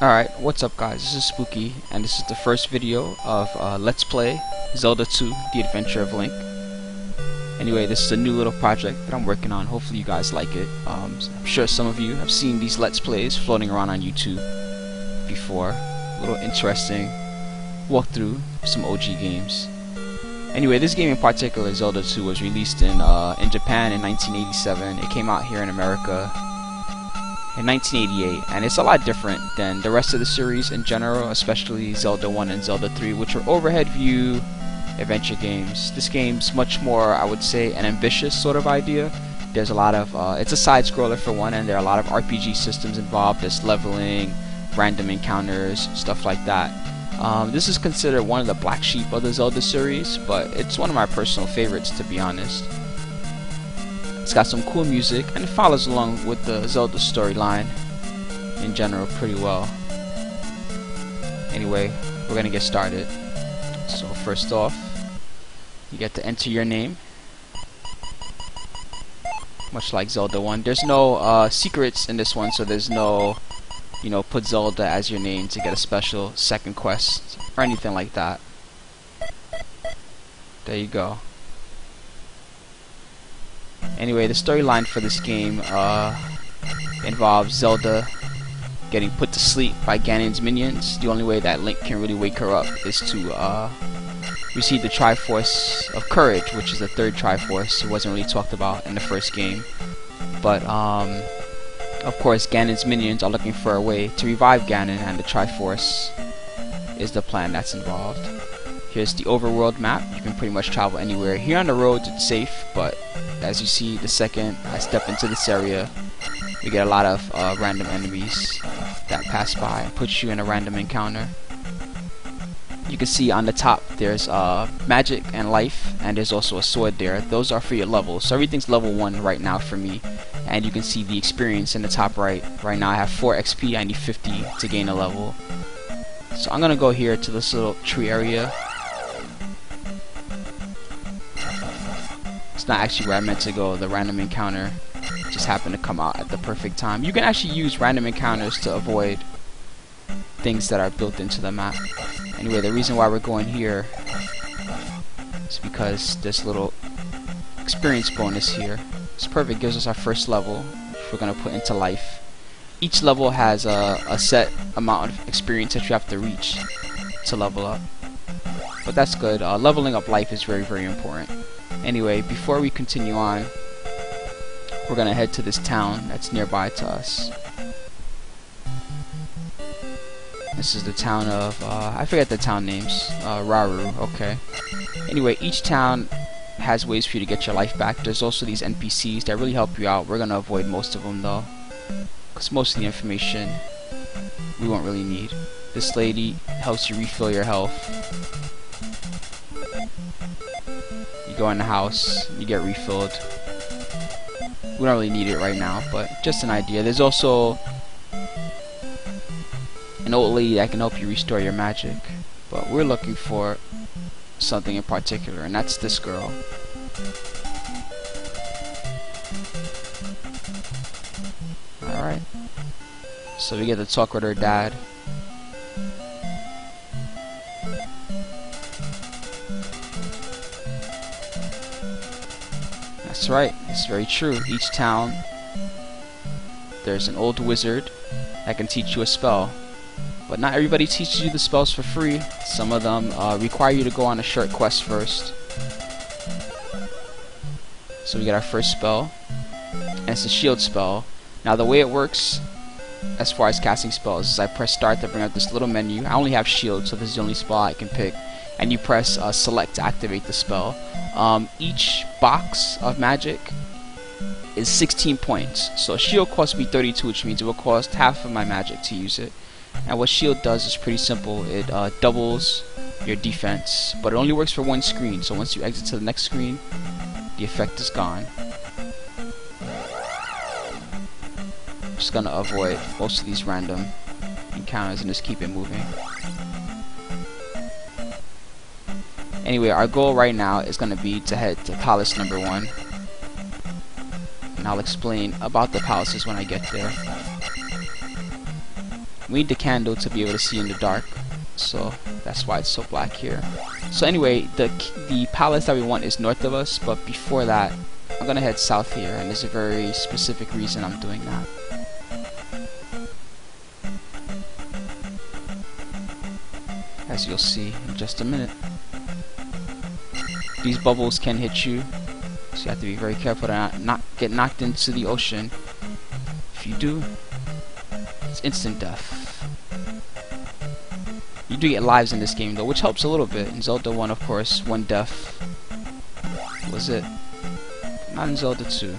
Alright, what's up guys, this is Spooky, and this is the first video of uh, Let's Play Zelda 2, The Adventure of Link. Anyway, this is a new little project that I'm working on, hopefully you guys like it. Um, I'm sure some of you have seen these Let's Plays floating around on YouTube before. A little interesting walkthrough of some OG games. Anyway, this game in particular, Zelda 2, was released in, uh, in Japan in 1987. It came out here in America in 1988, and it's a lot different than the rest of the series in general, especially Zelda 1 and Zelda 3, which are overhead view adventure games. This game's much more, I would say, an ambitious sort of idea. There's a lot of, uh, it's a side scroller for one, and there are a lot of RPG systems involved. There's leveling, random encounters, stuff like that. Um, this is considered one of the black sheep of the Zelda series, but it's one of my personal favorites to be honest. It's got some cool music and it follows along with the Zelda storyline in general pretty well. Anyway, we're gonna get started. So first off, you get to enter your name. Much like Zelda 1. There's no uh, secrets in this one, so there's no, you know, put Zelda as your name to get a special second quest or anything like that. There you go. Anyway, the storyline for this game uh, involves Zelda getting put to sleep by Ganon's minions. The only way that Link can really wake her up is to uh, receive the Triforce of Courage, which is the third Triforce. It wasn't really talked about in the first game. But, um, of course, Ganon's minions are looking for a way to revive Ganon, and the Triforce is the plan that's involved. Here's the overworld map. You can pretty much travel anywhere. Here on the roads it's safe, but as you see, the second I step into this area, we get a lot of uh, random enemies that pass by and put you in a random encounter. You can see on the top there's uh, magic and life, and there's also a sword there. Those are for your levels. So everything's level 1 right now for me. And you can see the experience in the top right. Right now I have 4 XP, I need 50 to gain a level. So I'm gonna go here to this little tree area not actually where I meant to go. The random encounter just happened to come out at the perfect time. You can actually use random encounters to avoid things that are built into the map. Anyway, the reason why we're going here is because this little experience bonus here. It's perfect, gives us our first level, which we're going to put into life. Each level has a, a set amount of experience that you have to reach to level up. But that's good. Uh, leveling up life is very, very important. Anyway, before we continue on, we're gonna head to this town that's nearby to us. This is the town of, uh, I forget the town names, uh, Rauru, okay. Anyway, each town has ways for you to get your life back. There's also these NPCs that really help you out. We're gonna avoid most of them though, because most of the information we won't really need. This lady helps you refill your health go in the house, you get refilled. We don't really need it right now, but just an idea. There's also an old lady that can help you restore your magic, but we're looking for something in particular, and that's this girl. Alright. So we get to talk with her dad. That's right, it's very true. Each town, there's an old wizard that can teach you a spell. But not everybody teaches you the spells for free. Some of them uh, require you to go on a short quest first. So we get our first spell. And it's a shield spell. Now the way it works, as far as casting spells, is I press start to bring up this little menu. I only have shield, so this is the only spell I can pick. And you press uh, select to activate the spell. Um, each box of magic is 16 points. So shield costs me 32, which means it will cost half of my magic to use it. And what shield does is pretty simple. It uh, doubles your defense, but it only works for one screen. So once you exit to the next screen, the effect is gone. Just gonna avoid most of these random encounters and just keep it moving. Anyway, our goal right now is to be to head to palace number one. And I'll explain about the palaces when I get there. We need the candle to be able to see in the dark, so that's why it's so black here. So anyway, the the palace that we want is north of us, but before that, I'm gonna head south here, and there's a very specific reason I'm doing that. You'll see in just a minute. These bubbles can hit you, so you have to be very careful to not, not get knocked into the ocean. If you do, it's instant death. You do get lives in this game though, which helps a little bit. In Zelda 1, of course, one death was it. Not in Zelda 2.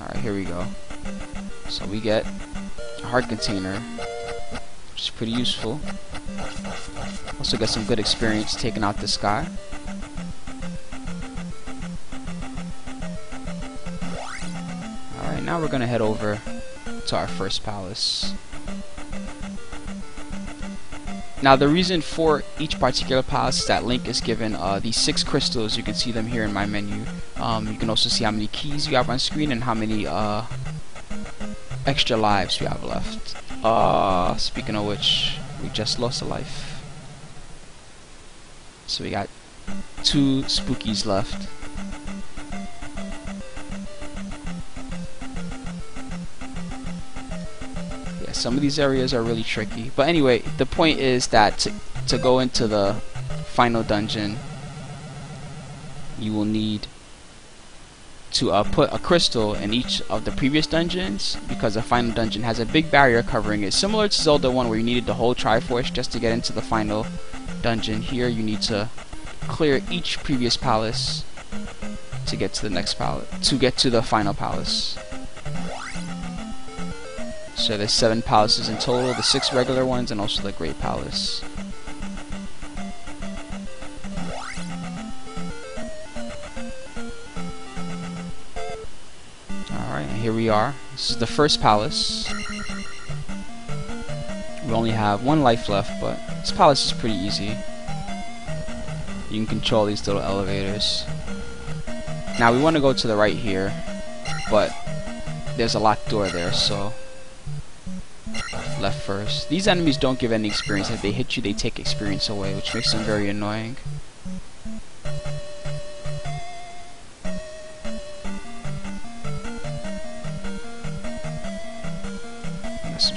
Alright, here we go. So we get a heart container, which is pretty useful. Also get some good experience taking out this guy. Alright, now we're gonna head over to our first palace. Now the reason for each particular palace is that Link is given uh, these six crystals. You can see them here in my menu. Um, you can also see how many keys you have on screen and how many uh, extra lives you have left. Uh, speaking of which, we just lost a life. So we got two spookies left. Yeah, some of these areas are really tricky. But anyway, the point is that to, to go into the final dungeon, you will need to uh, put a crystal in each of the previous dungeons because the final dungeon has a big barrier covering it. Similar to Zelda 1 where you needed the whole Triforce just to get into the final dungeon. Here you need to clear each previous palace to get to the next palace, to get to the final palace. So there's seven palaces in total, the six regular ones and also the Great Palace. Alright, here we are. This is the first palace. We only have one life left, but this palace is pretty easy. You can control these little elevators. Now we want to go to the right here, but there's a locked door there, so left first. These enemies don't give any experience. If they hit you, they take experience away, which makes them very annoying.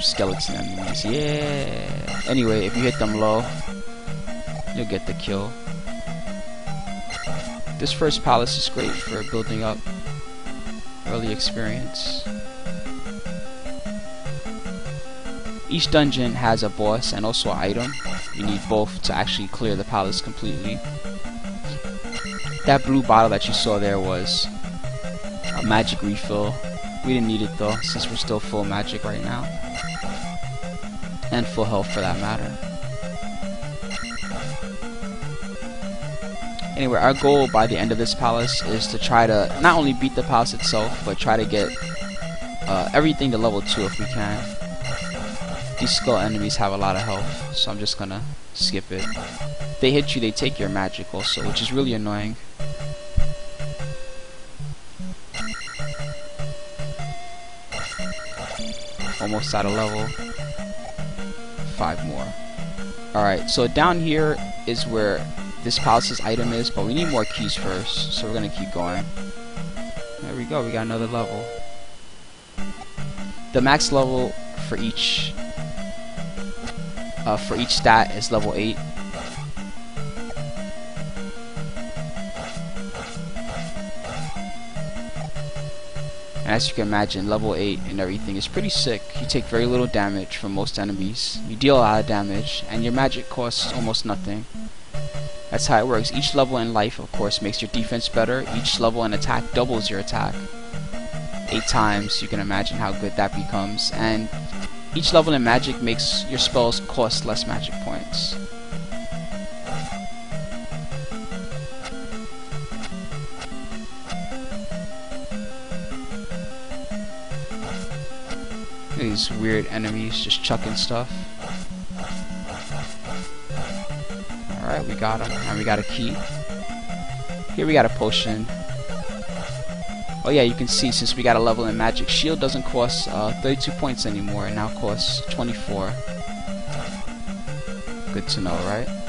Skeleton enemies. Yeah. Anyway, if you hit them low, you'll get the kill. This first palace is great for building up early experience. Each dungeon has a boss and also an item. You need both to actually clear the palace completely. That blue bottle that you saw there was a magic refill. We didn't need it though, since we're still full magic right now. And full health for that matter. Anyway, our goal by the end of this palace is to try to not only beat the palace itself, but try to get uh, everything to level 2 if we can. These skull enemies have a lot of health, so I'm just gonna skip it. If they hit you, they take your magic also, which is really annoying. Almost out of level. Five more. Alright, so down here is where this palace's item is, but we need more keys first, so we're gonna keep going. There we go, we got another level. The max level for each uh, for each stat is level 8. As you can imagine, level 8 and everything is pretty sick. You take very little damage from most enemies. You deal a lot of damage, and your magic costs almost nothing. That's how it works. Each level in life, of course, makes your defense better. Each level in attack doubles your attack. Eight times, you can imagine how good that becomes. And each level in magic makes your spells cost less magic points. Weird enemies just chucking stuff. Alright, we got him. And we got a key. Here we got a potion. Oh yeah, you can see since we got a level in magic, shield doesn't cost uh, 32 points anymore. It now costs 24. Good to know, right?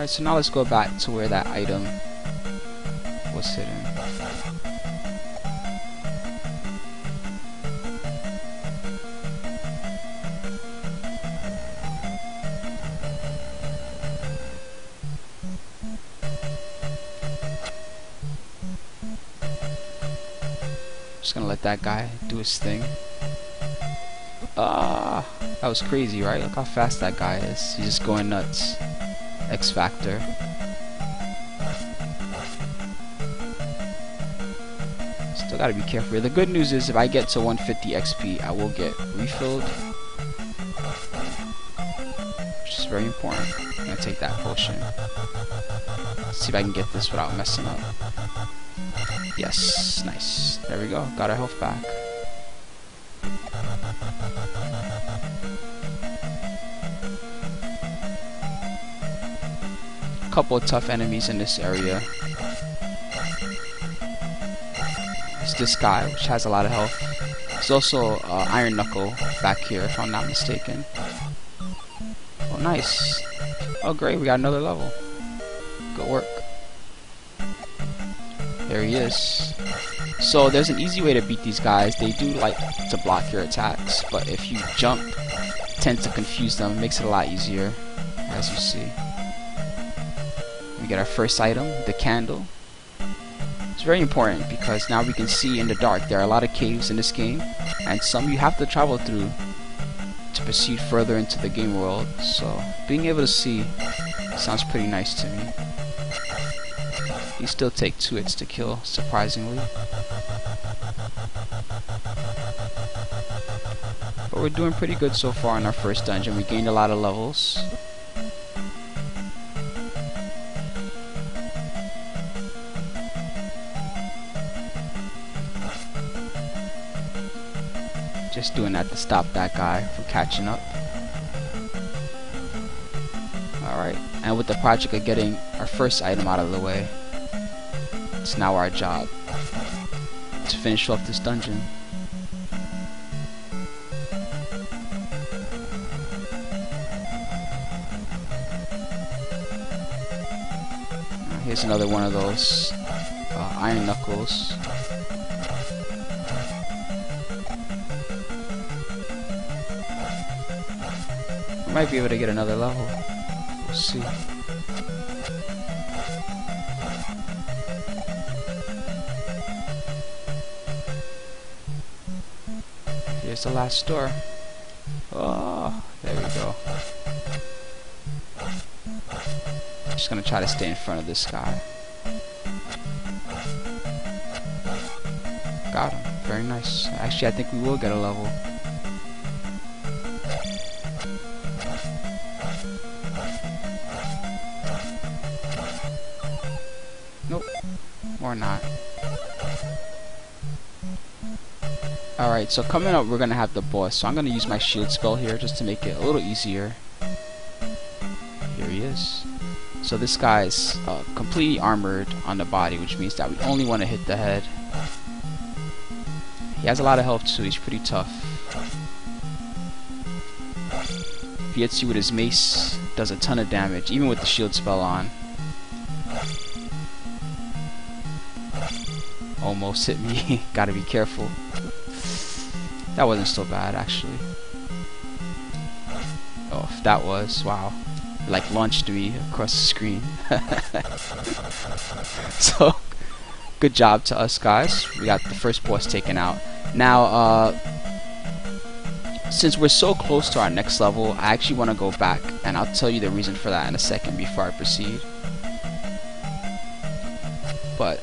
Alright, so now let's go back to where that item was hidden. Just gonna let that guy do his thing. Ah, that was crazy, right? Look how fast that guy is. He's just going nuts. X Factor. Still gotta be careful. The good news is if I get to 150 XP, I will get refilled. Which is very important. I'm gonna take that potion. See if I can get this without messing up. Yes, nice. There we go. Got our health back. Couple of tough enemies in this area. It's this guy, which has a lot of health. There's also uh, Iron Knuckle back here, if I'm not mistaken. Oh, nice. Oh, great, we got another level. Good work. There he is. So there's an easy way to beat these guys. They do like to block your attacks, but if you jump, tend to confuse them. Makes it a lot easier, as you see. Get our first item, the candle. It's very important because now we can see in the dark. There are a lot of caves in this game, and some you have to travel through to proceed further into the game world. So being able to see sounds pretty nice to me. You still take two hits to kill, surprisingly. But we're doing pretty good so far in our first dungeon. We gained a lot of levels. Just doing that to stop that guy from catching up. Alright, and with the project of getting our first item out of the way, it's now our job to finish off this dungeon. Here's another one of those uh, iron knuckles. Might be able to get another level. We'll see. Here's the last door. Oh, there we go. Just gonna try to stay in front of this guy. Got him. Very nice. Actually, I think we will get a level. Or not. Alright, so coming up we're gonna have the boss. So I'm gonna use my shield spell here just to make it a little easier. Here he is. So this guy's uh, completely armored on the body, which means that we only want to hit the head. He has a lot of health too, he's pretty tough. If he hits you with his mace, does a ton of damage, even with the shield spell on. Almost hit me. Gotta be careful. That wasn't so bad, actually. Oh, if that was, wow. It, like, launched me across the screen. so, good job to us, guys. We got the first boss taken out. Now, uh, since we're so close to our next level, I actually want to go back, and I'll tell you the reason for that in a second before I proceed. But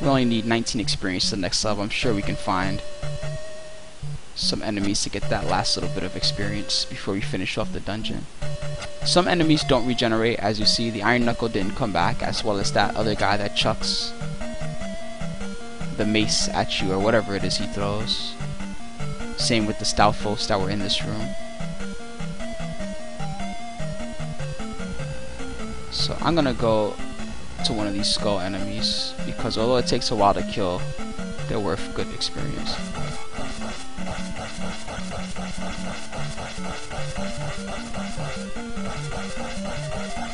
we only need 19 experience to the next level. I'm sure we can find some enemies to get that last little bit of experience before we finish off the dungeon. Some enemies don't regenerate, as you see. The Iron Knuckle didn't come back, as well as that other guy that chucks the mace at you, or whatever it is he throws. Same with the Stalfos that were in this room. So I'm gonna go to one of these skull enemies, because although it takes a while to kill, they're worth good experience.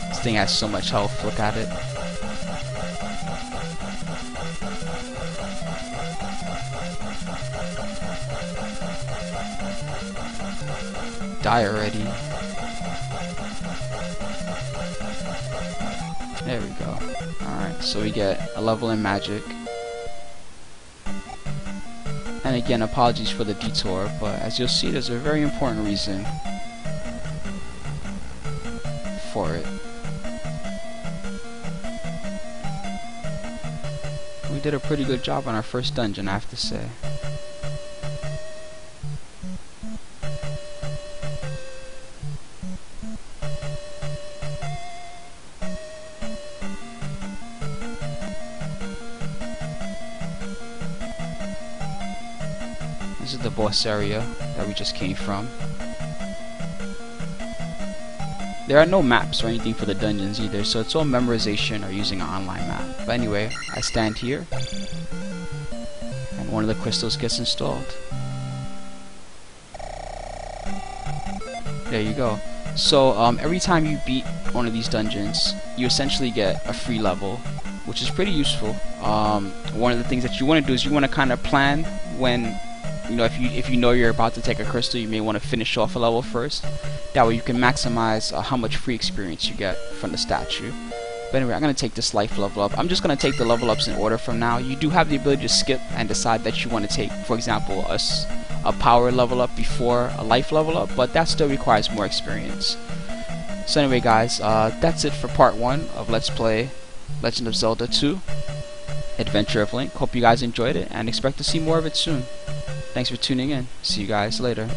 This thing has so much health, look at it. Die already. Alright, so we get a level in magic. And again, apologies for the detour, but as you'll see, there's a very important reason for it. We did a pretty good job on our first dungeon, I have to say. This is the boss area that we just came from. There are no maps or anything for the dungeons either, so it's all memorization or using an online map. But anyway, I stand here, and one of the crystals gets installed. There you go. So um, every time you beat one of these dungeons, you essentially get a free level, which is pretty useful. Um, one of the things that you want to do is you want to kind of plan when you know if you if you know you're about to take a crystal you may want to finish off a level first. That way you can maximize uh, how much free experience you get from the statue. But anyway I'm gonna take this life level up. I'm just gonna take the level ups in order from now. You do have the ability to skip and decide that you want to take for example a, a power level up before a life level up but that still requires more experience. So anyway guys uh, that's it for part 1 of Let's Play Legend of Zelda 2 Adventure of Link. Hope you guys enjoyed it and expect to see more of it soon Thanks for tuning in. See you guys later.